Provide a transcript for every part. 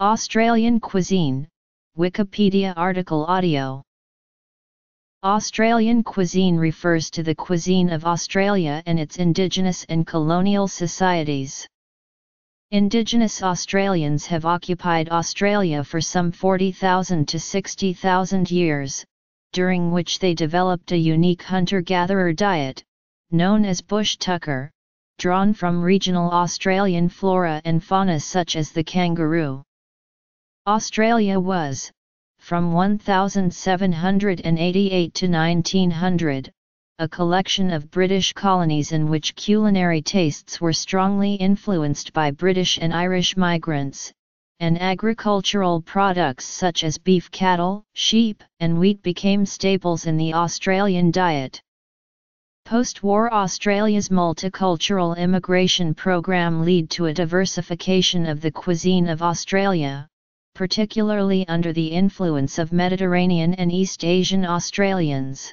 Australian cuisine, Wikipedia article audio. Australian cuisine refers to the cuisine of Australia and its indigenous and colonial societies. Indigenous Australians have occupied Australia for some 40,000 to 60,000 years, during which they developed a unique hunter-gatherer diet, known as bush tucker, drawn from regional Australian flora and fauna such as the kangaroo. Australia was, from 1788 to 1900, a collection of British colonies in which culinary tastes were strongly influenced by British and Irish migrants, and agricultural products such as beef cattle, sheep, and wheat became staples in the Australian diet. Post-war Australia's multicultural immigration program led to a diversification of the cuisine of Australia, particularly under the influence of Mediterranean and East Asian Australians.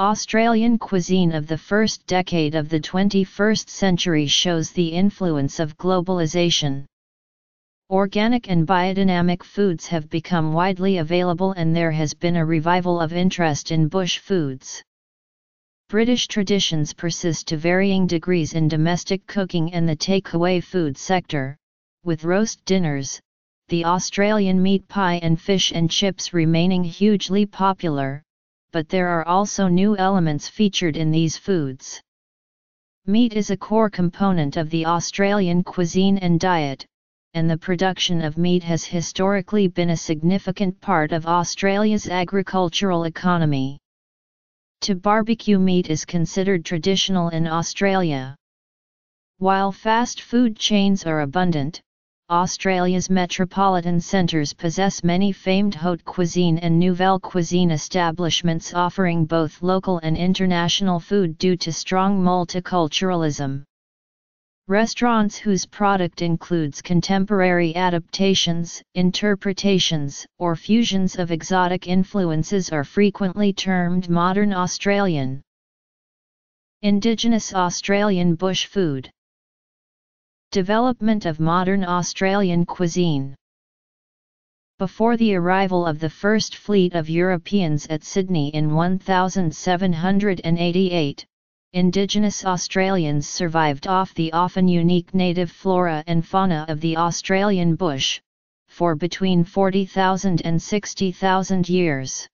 Australian cuisine of the first decade of the 21st century shows the influence of globalization. Organic and biodynamic foods have become widely available and there has been a revival of interest in bush foods. British traditions persist to varying degrees in domestic cooking and the takeaway food sector, with roast dinners, the Australian meat pie and fish and chips remaining hugely popular, but there are also new elements featured in these foods. Meat is a core component of the Australian cuisine and diet, and the production of meat has historically been a significant part of Australia's agricultural economy. To barbecue meat is considered traditional in Australia. While fast food chains are abundant, Australia's metropolitan centres possess many famed haute cuisine and nouvelle cuisine establishments offering both local and international food due to strong multiculturalism. Restaurants whose product includes contemporary adaptations, interpretations, or fusions of exotic influences are frequently termed modern Australian. Indigenous Australian bush food Development of modern Australian cuisine Before the arrival of the first fleet of Europeans at Sydney in 1788, Indigenous Australians survived off the often unique native flora and fauna of the Australian bush, for between 40,000 and 60,000 years.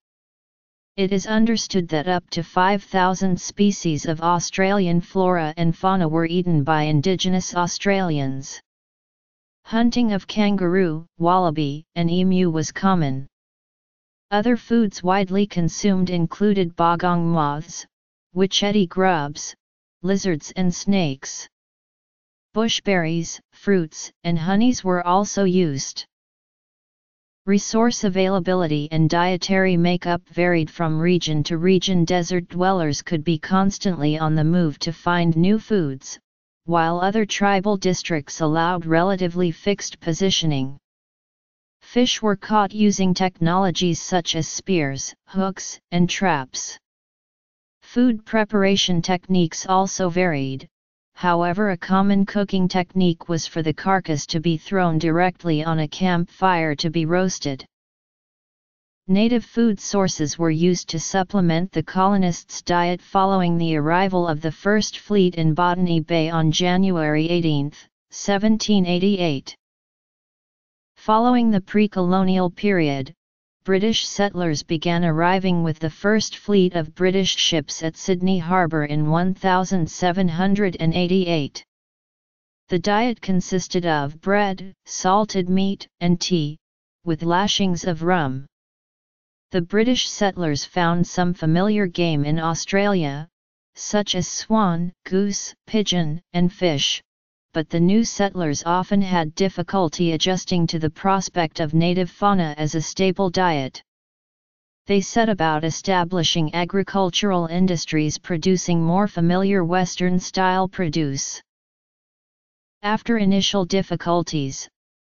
It is understood that up to 5,000 species of Australian flora and fauna were eaten by Indigenous Australians. Hunting of kangaroo, wallaby, and emu was common. Other foods widely consumed included bogong moths, witchetty grubs, lizards and snakes. Bushberries, fruits, and honeys were also used. Resource availability and dietary makeup varied from region to region. Desert dwellers could be constantly on the move to find new foods, while other tribal districts allowed relatively fixed positioning. Fish were caught using technologies such as spears, hooks, and traps. Food preparation techniques also varied, however a common cooking technique was for the carcass to be thrown directly on a campfire to be roasted. Native food sources were used to supplement the colonists' diet following the arrival of the First Fleet in Botany Bay on January 18, 1788. Following the pre-colonial period, British settlers began arriving with the first fleet of British ships at Sydney Harbour in 1788. The diet consisted of bread, salted meat, and tea, with lashings of rum. The British settlers found some familiar game in Australia, such as swan, goose, pigeon, and fish, but the new settlers often had difficulty adjusting to the prospect of native fauna as a staple diet. They set about establishing agricultural industries producing more familiar Western-style produce. After initial difficulties,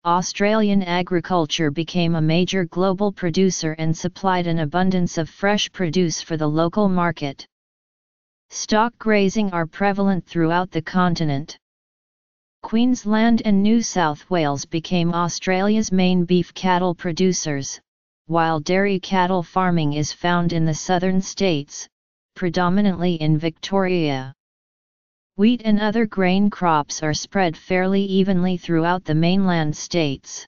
Australian agriculture became a major global producer and supplied an abundance of fresh produce for the local market. Stock grazing are prevalent throughout the continent. Queensland and New South Wales became Australia's main beef cattle producers, while dairy cattle farming is found in the southern states, predominantly in Victoria. Wheat and other grain crops are spread fairly evenly throughout the mainland states.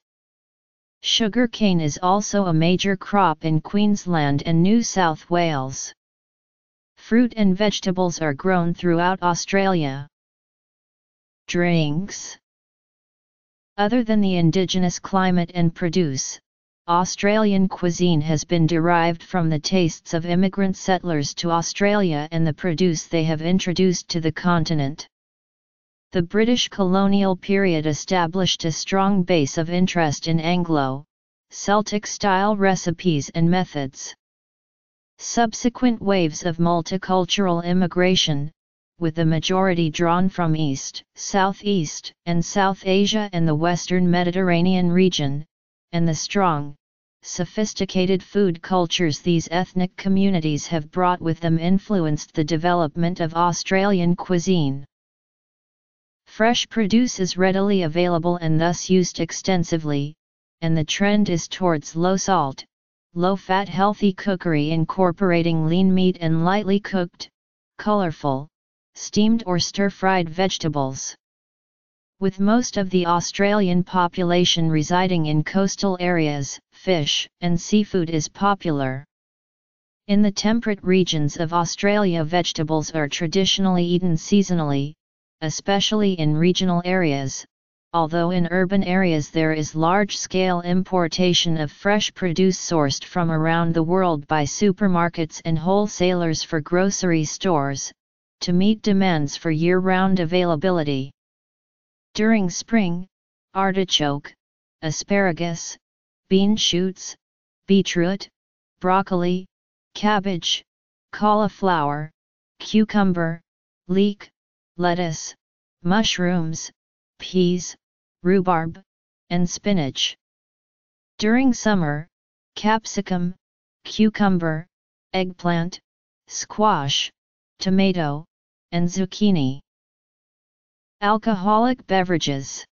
Sugarcane is also a major crop in Queensland and New South Wales. Fruit and vegetables are grown throughout Australia. Drinks Other than the indigenous climate and produce, Australian cuisine has been derived from the tastes of immigrant settlers to Australia and the produce they have introduced to the continent. The British colonial period established a strong base of interest in Anglo, Celtic style recipes and methods. Subsequent waves of multicultural immigration, with the majority drawn from East, Southeast, and South Asia and the Western Mediterranean region, and the strong, sophisticated food cultures these ethnic communities have brought with them influenced the development of Australian cuisine. Fresh produce is readily available and thus used extensively, and the trend is towards low salt, low fat healthy cookery incorporating lean meat and lightly cooked, colorful, steamed or stir fried vegetables. With most of the Australian population residing in coastal areas, fish and seafood is popular. In the temperate regions of Australia vegetables are traditionally eaten seasonally, especially in regional areas, although in urban areas there is large-scale importation of fresh produce sourced from around the world by supermarkets and wholesalers for grocery stores, to meet demands for year-round availability. During spring, artichoke, asparagus, bean shoots, beetroot, broccoli, cabbage, cauliflower, cucumber, leek, lettuce, mushrooms, peas, rhubarb, and spinach. During summer, capsicum, cucumber, eggplant, squash, tomato, and zucchini. Alcoholic beverages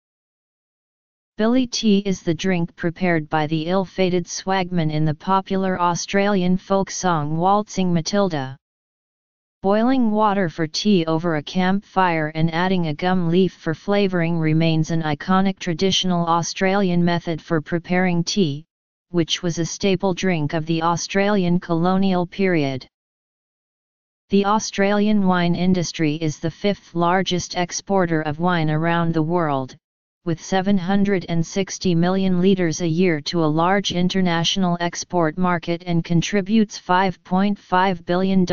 Billy tea is the drink prepared by the ill-fated swagman in the popular Australian folk song Waltzing Matilda. Boiling water for tea over a campfire and adding a gum leaf for flavouring remains an iconic traditional Australian method for preparing tea, which was a staple drink of the Australian colonial period. The Australian wine industry is the fifth largest exporter of wine around the world, with 760 million litres a year to a large international export market and contributes $5.5 billion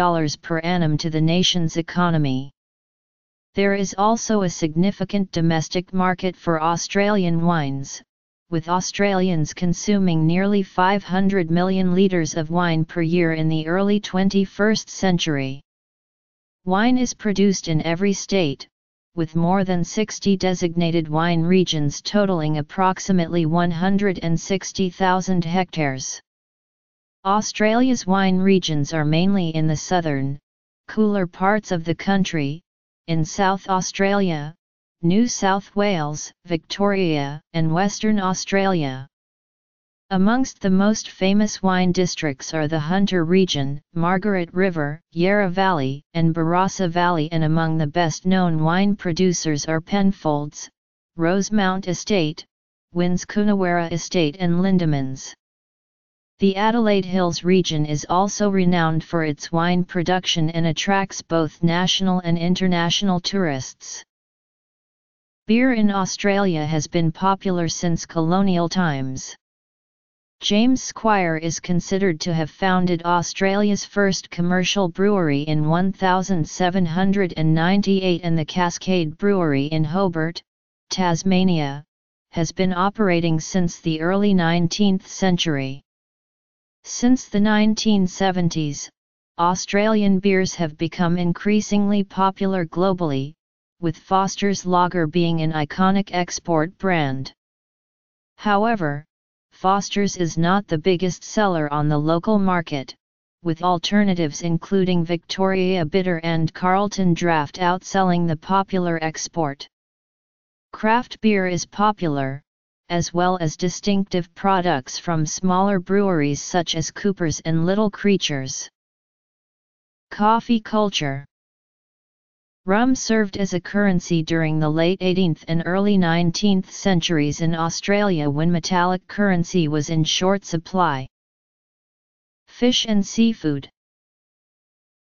per annum to the nation's economy. There is also a significant domestic market for Australian wines, with Australians consuming nearly 500 million litres of wine per year in the early 21st century. Wine is produced in every state, with more than 60 designated wine regions totaling approximately 160,000 hectares. Australia's wine regions are mainly in the southern, cooler parts of the country, in South Australia, New South Wales, Victoria, and Western Australia. Amongst the most famous wine districts are the Hunter region, Margaret River, Yarra Valley, and Barossa Valley and among the best known wine producers are Penfolds, Rosemount Estate, Wynns Coonawarra Estate and Lindemans. The Adelaide Hills region is also renowned for its wine production and attracts both national and international tourists. Beer in Australia has been popular since colonial times. James Squire is considered to have founded Australia's first commercial brewery in 1798 and the Cascade Brewery in Hobart, Tasmania, has been operating since the early 19th century. Since the 1970s, Australian beers have become increasingly popular globally, with Foster's Lager being an iconic export brand. However, Foster's is not the biggest seller on the local market, with alternatives including Victoria Bitter and Carlton Draft outselling the popular export. Craft beer is popular, as well as distinctive products from smaller breweries such as Cooper's and Little Creatures. Coffee culture Rum served as a currency during the late 18th and early 19th centuries in Australia when metallic currency was in short supply. Fish and seafood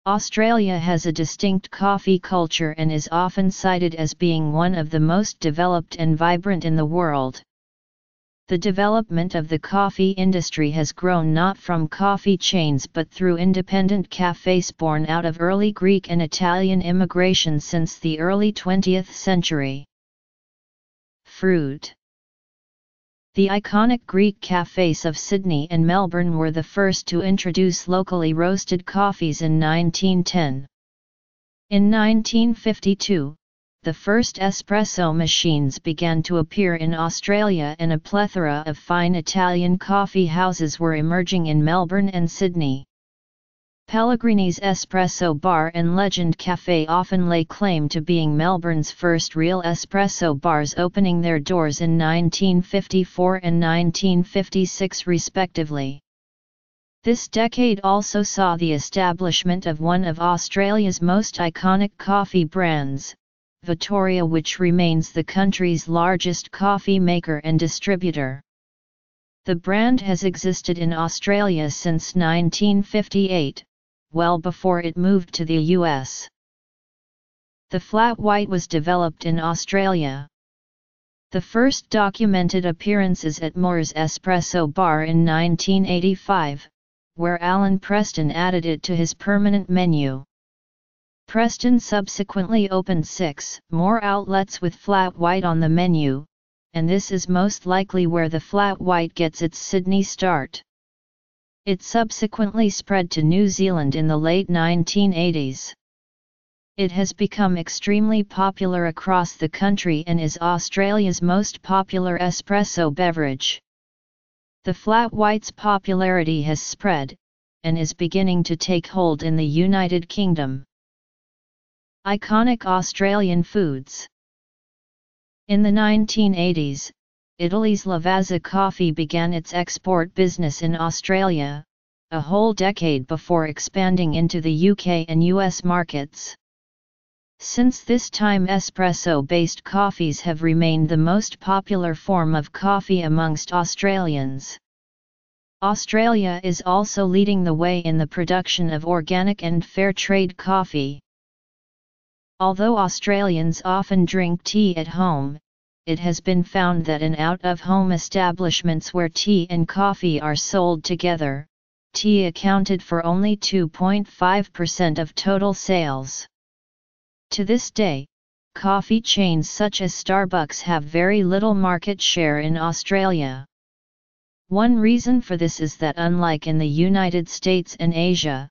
Australia has a distinct coffee culture and is often cited as being one of the most developed and vibrant in the world. The development of the coffee industry has grown not from coffee chains but through independent cafes born out of early Greek and Italian immigration since the early 20th century. Fruit the iconic Greek cafes of Sydney and Melbourne were the first to introduce locally roasted coffees in 1910. In 1952, the first espresso machines began to appear in Australia and a plethora of fine Italian coffee houses were emerging in Melbourne and Sydney. Pellegrini's Espresso Bar and Legend Cafe often lay claim to being Melbourne's first real espresso bars opening their doors in 1954 and 1956 respectively. This decade also saw the establishment of one of Australia's most iconic coffee brands, Vittoria which remains the country's largest coffee maker and distributor. The brand has existed in Australia since 1958, well before it moved to the US. The flat white was developed in Australia. The first documented appearances at Moore's Espresso Bar in 1985, where Alan Preston added it to his permanent menu. Preston subsequently opened six more outlets with flat white on the menu, and this is most likely where the flat white gets its Sydney start. It subsequently spread to New Zealand in the late 1980s. It has become extremely popular across the country and is Australia's most popular espresso beverage. The flat white's popularity has spread, and is beginning to take hold in the United Kingdom. Iconic Australian foods In the 1980s, Italy's Lavazza coffee began its export business in Australia, a whole decade before expanding into the UK and US markets. Since this time espresso-based coffees have remained the most popular form of coffee amongst Australians. Australia is also leading the way in the production of organic and fair trade coffee. Although Australians often drink tea at home, it has been found that in out-of-home establishments where tea and coffee are sold together, tea accounted for only 2.5% of total sales. To this day, coffee chains such as Starbucks have very little market share in Australia. One reason for this is that unlike in the United States and Asia,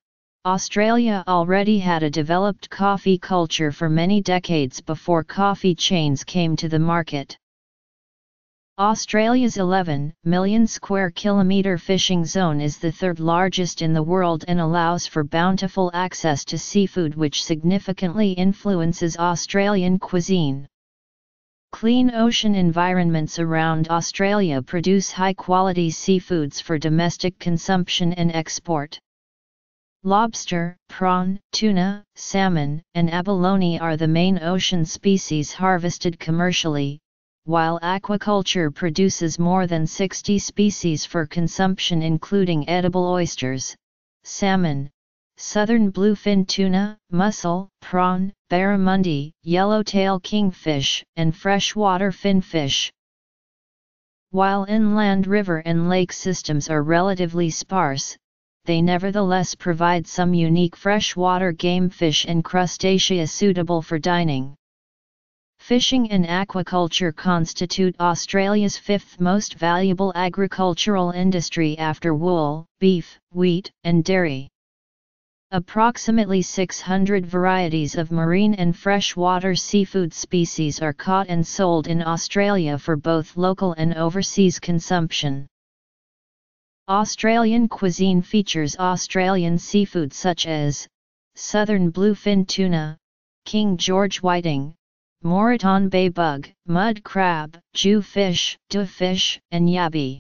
Australia already had a developed coffee culture for many decades before coffee chains came to the market. Australia's 11 million square kilometre fishing zone is the third largest in the world and allows for bountiful access to seafood which significantly influences Australian cuisine. Clean ocean environments around Australia produce high quality seafoods for domestic consumption and export. Lobster, prawn, tuna, salmon, and abalone are the main ocean species harvested commercially, while aquaculture produces more than 60 species for consumption including edible oysters, salmon, southern bluefin tuna, mussel, prawn, barramundi, yellowtail kingfish, and freshwater finfish. While inland river and lake systems are relatively sparse, they nevertheless provide some unique freshwater game fish and crustacea suitable for dining. Fishing and aquaculture constitute Australia's fifth most valuable agricultural industry after wool, beef, wheat, and dairy. Approximately 600 varieties of marine and freshwater seafood species are caught and sold in Australia for both local and overseas consumption. Australian cuisine features Australian seafood such as southern bluefin tuna, King George whiting, Moreton bay bug, mud crab, jew fish, fish, and yabby.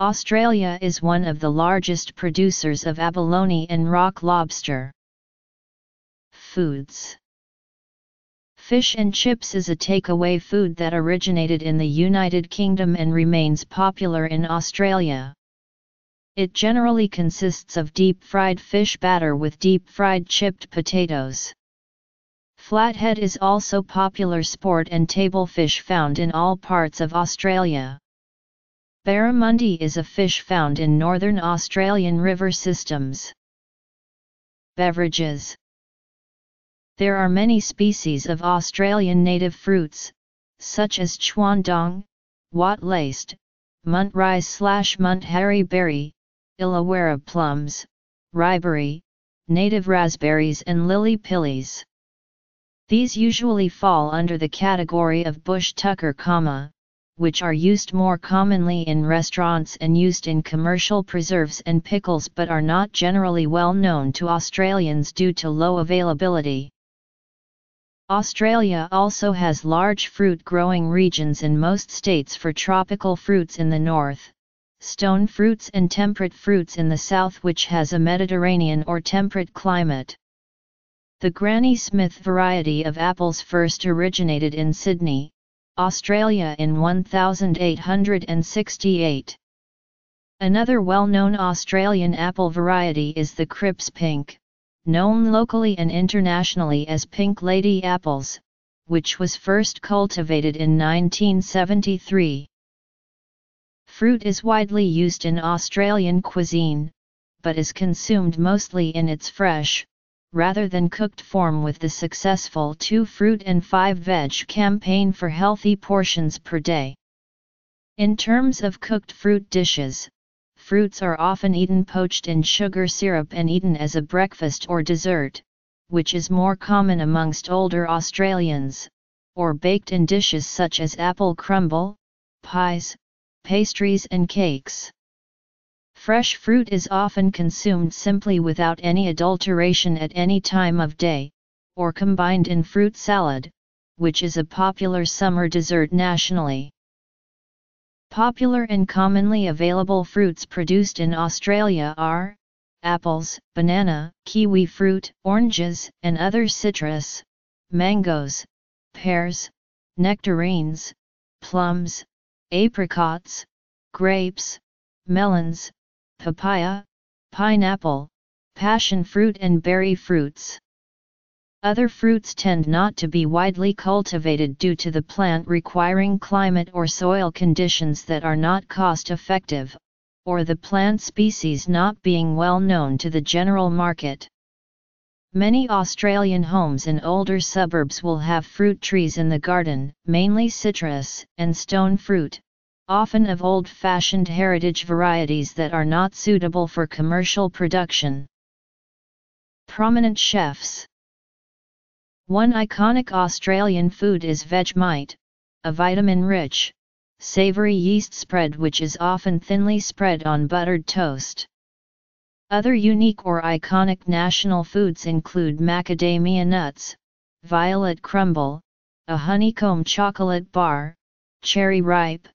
Australia is one of the largest producers of abalone and rock lobster. Foods Fish and chips is a takeaway food that originated in the United Kingdom and remains popular in Australia. It generally consists of deep-fried fish batter with deep-fried chipped potatoes. Flathead is also popular sport and table fish found in all parts of Australia. Barramundi is a fish found in northern Australian river systems. Beverages there are many species of Australian native fruits, such as quandong, wat laced, muntries slash munthari berry, illawarra plums, riberry, native raspberries and lily pillies. These usually fall under the category of bush tucker which are used more commonly in restaurants and used in commercial preserves and pickles but are not generally well known to Australians due to low availability. Australia also has large fruit growing regions in most states for tropical fruits in the north, stone fruits and temperate fruits in the south which has a Mediterranean or temperate climate. The Granny Smith variety of apples first originated in Sydney, Australia in 1868. Another well-known Australian apple variety is the Cripps Pink, known locally and internationally as pink lady apples, which was first cultivated in 1973. Fruit is widely used in Australian cuisine, but is consumed mostly in its fresh, rather than cooked form with the successful 2 fruit and 5 veg campaign for healthy portions per day. In terms of cooked fruit dishes, fruits are often eaten poached in sugar syrup and eaten as a breakfast or dessert, which is more common amongst older Australians, or baked in dishes such as apple crumble, pies, pastries and cakes. Fresh fruit is often consumed simply without any adulteration at any time of day, or combined in fruit salad, which is a popular summer dessert nationally. Popular and commonly available fruits produced in Australia are apples, banana, kiwi fruit, oranges and other citrus, mangoes, pears, nectarines, plums, apricots, grapes, melons, papaya, pineapple, passion fruit and berry fruits. Other fruits tend not to be widely cultivated due to the plant requiring climate or soil conditions that are not cost effective, or the plant species not being well known to the general market. Many Australian homes in older suburbs will have fruit trees in the garden, mainly citrus and stone fruit, often of old-fashioned heritage varieties that are not suitable for commercial production. Prominent chefs one iconic Australian food is Vegemite, a vitamin-rich, savoury yeast spread which is often thinly spread on buttered toast. Other unique or iconic national foods include macadamia nuts, violet crumble, a honeycomb chocolate bar, cherry ripe,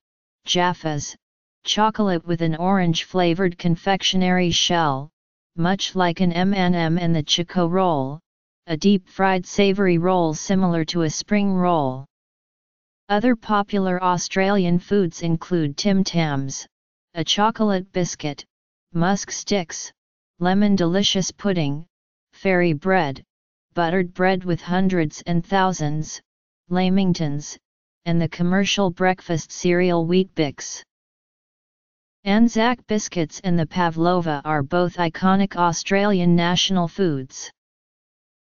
Jaffas, chocolate with an orange-flavored confectionery shell, much like an M&M and the Chiko Roll, a deep-fried savory roll similar to a spring roll. Other popular Australian foods include Tim Tams, a chocolate biscuit, musk sticks, lemon delicious pudding, fairy bread, buttered bread with hundreds and thousands, lamingtons, and the commercial breakfast cereal Weet-Bix. Anzac biscuits and the pavlova are both iconic Australian national foods.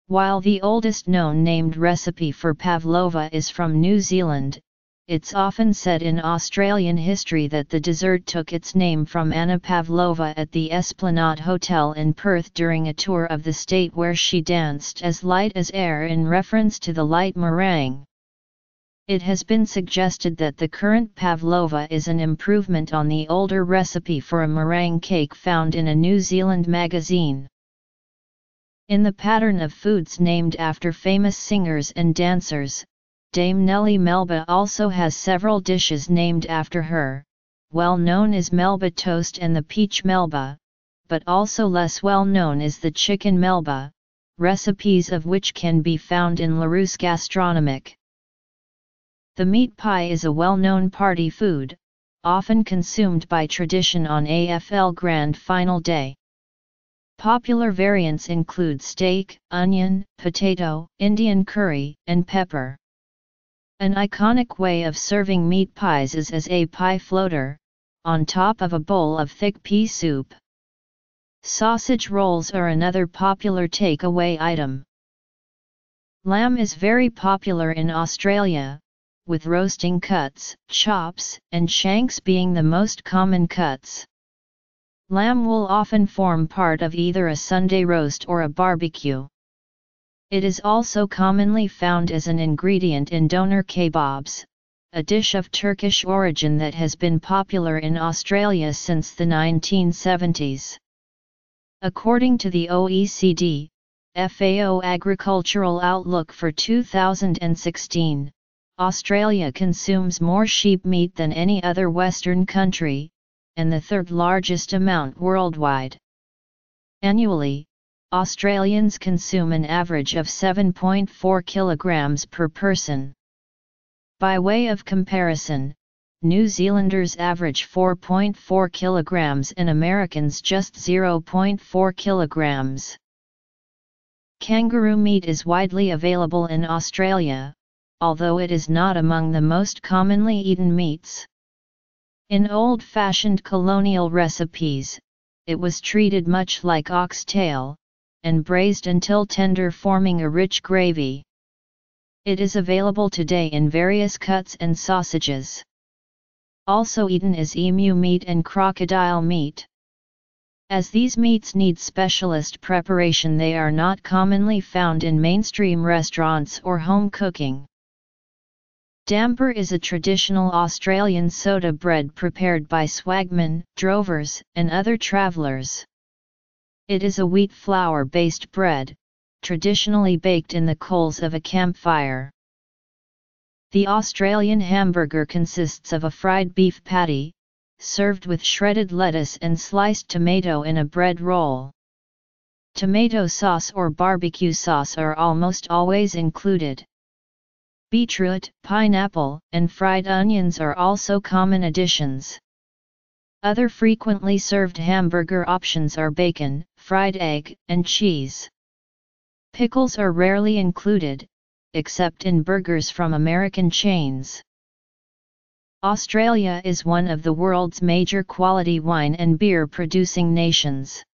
While the oldest known named recipe for pavlova is from New Zealand, it's often said in Australian history that the dessert took its name from Anna Pavlova at the Esplanade Hotel in Perth during a tour of the state where she danced as light as air in reference to the light meringue. It has been suggested that the current pavlova is an improvement on the older recipe for a meringue cake found in a New Zealand magazine. In the pattern of foods named after famous singers and dancers, Dame Nellie Melba also has several dishes named after her, well known is Melba toast and the peach Melba, but also less well known is the chicken Melba, recipes of which can be found in Larousse Gastronomique. The meat pie is a well-known party food, often consumed by tradition on AFL Grand Final Day. Popular variants include steak, onion, potato, Indian curry, and pepper. An iconic way of serving meat pies is as a pie floater, on top of a bowl of thick pea soup. Sausage rolls are another popular takeaway item. Lamb is very popular in Australia, with roasting cuts, chops, and shanks being the most common cuts. Lamb will often form part of either a Sunday roast or a barbecue. It is also commonly found as an ingredient in doner kebabs, a dish of Turkish origin that has been popular in Australia since the 1970s. According to the OECD, FAO Agricultural Outlook for 2016, Australia consumes more sheep meat than any other Western country, and the third largest amount worldwide. Annually, Australians consume an average of 7.4 kilograms per person. By way of comparison, New Zealanders average 4.4 kilograms and Americans just 0.4 kilograms. Kangaroo meat is widely available in Australia, although it is not among the most commonly eaten meats. In old-fashioned colonial recipes, it was treated much like oxtail, and braised until tender forming a rich gravy. It is available today in various cuts and sausages. Also eaten is emu meat and crocodile meat. As these meats need specialist preparation they are not commonly found in mainstream restaurants or home cooking. Damper is a traditional Australian soda bread prepared by swagmen, drovers, and other travellers. It is a wheat flour based bread, traditionally baked in the coals of a campfire. The Australian hamburger consists of a fried beef patty, served with shredded lettuce and sliced tomato in a bread roll. Tomato sauce or barbecue sauce are almost always included. Beetroot, pineapple, and fried onions are also common additions. Other frequently served hamburger options are bacon, fried egg, and cheese. Pickles are rarely included, except in burgers from American chains. Australia is one of the world's major quality wine and beer producing nations.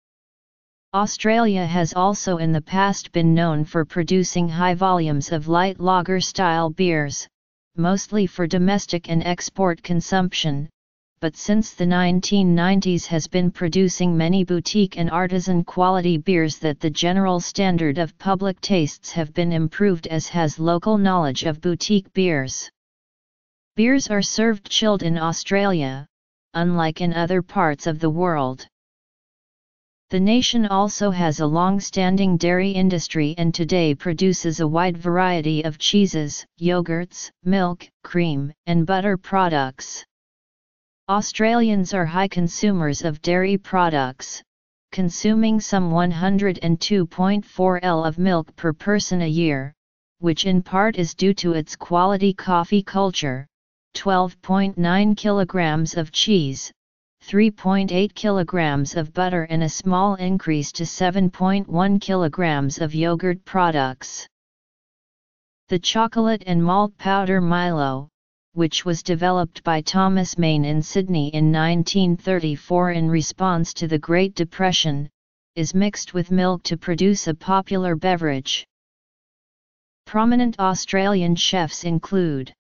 Australia has also in the past been known for producing high volumes of light lager style beers, mostly for domestic and export consumption, but since the 1990s has been producing many boutique and artisan quality beers that the general standard of public tastes have been improved as has local knowledge of boutique beers. Beers are served chilled in Australia, unlike in other parts of the world. The nation also has a long-standing dairy industry and today produces a wide variety of cheeses, yogurts, milk, cream, and butter products. Australians are high consumers of dairy products, consuming some 102.4 L of milk per person a year, which in part is due to its quality coffee culture, 12.9 kilograms of cheese, 3.8 kilograms of butter and a small increase to 7.1 kilograms of yogurt products. The chocolate and malt powder Milo, which was developed by Thomas Mayne in Sydney in 1934 in response to the Great Depression, is mixed with milk to produce a popular beverage. Prominent Australian chefs include